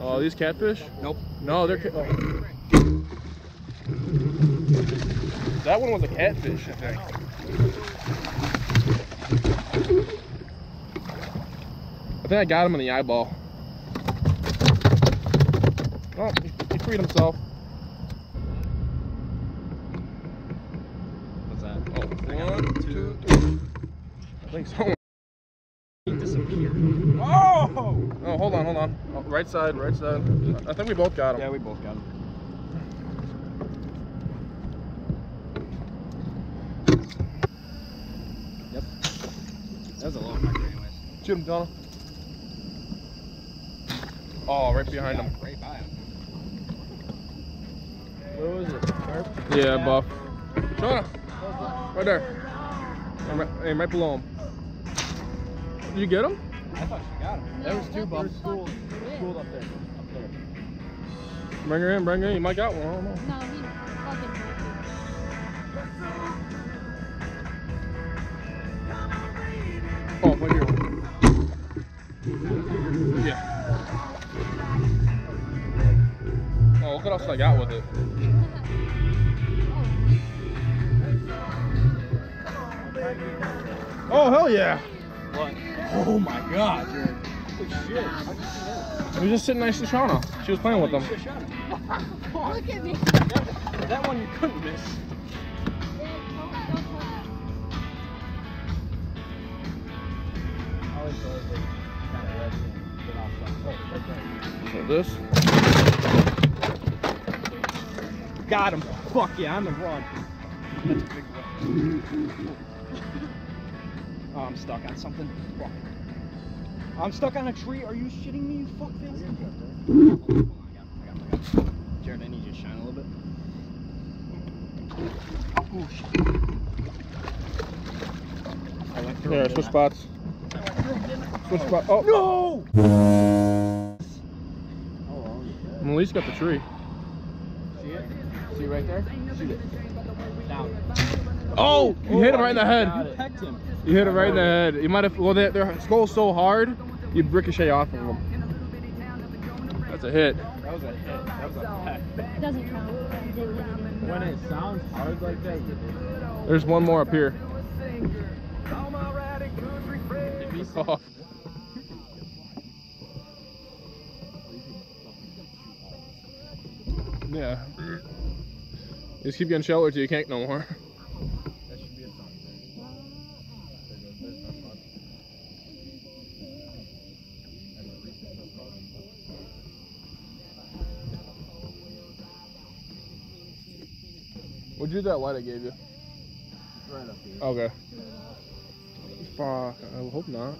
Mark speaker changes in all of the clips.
Speaker 1: Oh, these catfish?
Speaker 2: Nope.
Speaker 1: No, they're. Oh. That one was a catfish, I think. I think I got him in the eyeball. Oh, he, he freed himself.
Speaker 2: What's that?
Speaker 1: Oh, one, two, three. I think so.
Speaker 2: He disappeared.
Speaker 1: Oh! Oh, hold on, hold on. Oh, right side, right side. I think we both got him.
Speaker 2: Yeah, we both got him. Yep. That was a little fucker anyways.
Speaker 1: Shoot him, Donald. Oh, right behind him.
Speaker 2: Right by him.
Speaker 3: Where was it? Sharp?
Speaker 1: Yeah, buff. Jonah, right there. And right, right below him. Did you get them?
Speaker 2: I thought she got him.
Speaker 3: There was two
Speaker 4: that's
Speaker 3: bumps.
Speaker 4: fucking
Speaker 3: School,
Speaker 4: weird.
Speaker 3: up there. Up there.
Speaker 1: Bring her in, bring her in. You might got one. I don't know.
Speaker 4: No, he fucking
Speaker 1: Oh, right here. Yeah. Oh, look what else I got with it. Oh. oh, hell yeah.
Speaker 2: What? Oh my god, Jarid. Holy shit. How'd you see that?
Speaker 1: He was just sitting next to Shauna. She was playing with them.
Speaker 2: You should've shot him.
Speaker 4: Look at me.
Speaker 2: That, that one you couldn't miss.
Speaker 3: I always thought it was kind of ready and get off that. Oh, right there.
Speaker 1: So this.
Speaker 2: Got him. Fuck yeah, on the run. That's a big one. Oh, I'm stuck on something. Fuck. I'm stuck on a tree. Are you shitting me, you fuck Hold on, I got him, I got him, I got. Jarid, I need you to shine a little bit. Oh, shit. I went through
Speaker 1: Here,
Speaker 2: it,
Speaker 1: switch
Speaker 2: didn't
Speaker 1: spots.
Speaker 2: I went through it, didn't I?
Speaker 1: Switch spots. Oh,
Speaker 2: No!
Speaker 3: How long?
Speaker 1: At least got the tree.
Speaker 3: See it? See right there? Shoot it. Down.
Speaker 1: Oh, you hit him right in the head.
Speaker 3: it.
Speaker 2: Pecked him.
Speaker 1: You hit him right in the head. You might have. Well, their, their skull's so hard, you ricochet off of them. That's a hit.
Speaker 2: That was a hit. That was a peck.
Speaker 4: Doesn't count.
Speaker 3: When it sounds hard like that.
Speaker 1: There's one more up here.
Speaker 3: If he's
Speaker 1: Oh. Yeah. Just keep getting sheltered till you can't no more. What'd you do that light I gave you?
Speaker 3: Right up here.
Speaker 1: Okay. Fuck. I hope not.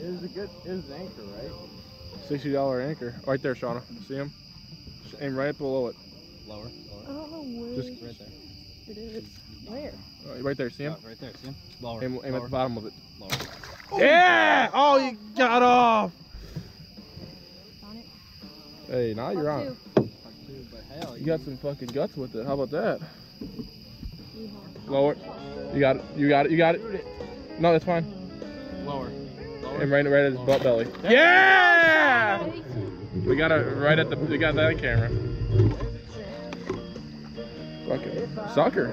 Speaker 3: It was a good, it was anchor, right?
Speaker 1: Sixty dollar anchor. Right there, Shauna. See him? Aim right below it.
Speaker 2: Lower.
Speaker 4: I don't where
Speaker 1: Just
Speaker 2: Right there.
Speaker 4: it is. Where?
Speaker 1: uh, right there. See him?
Speaker 2: Oh, right there. See him? Lower.
Speaker 1: Aim, aim at the bottom of it.
Speaker 2: lower.
Speaker 1: Yeah! Oh, you got off.
Speaker 4: On it.
Speaker 1: Hey, now you're on.
Speaker 4: two.
Speaker 2: Dude, but hell,
Speaker 1: You got some fucking guts with it. How about that? Lower. You got it. You got it. You got it. No, that's fine.
Speaker 2: lower. Lower.
Speaker 1: Aim right, right at his butt belly. Yeah! We got it right at the. We got that camera. Fucking sucker.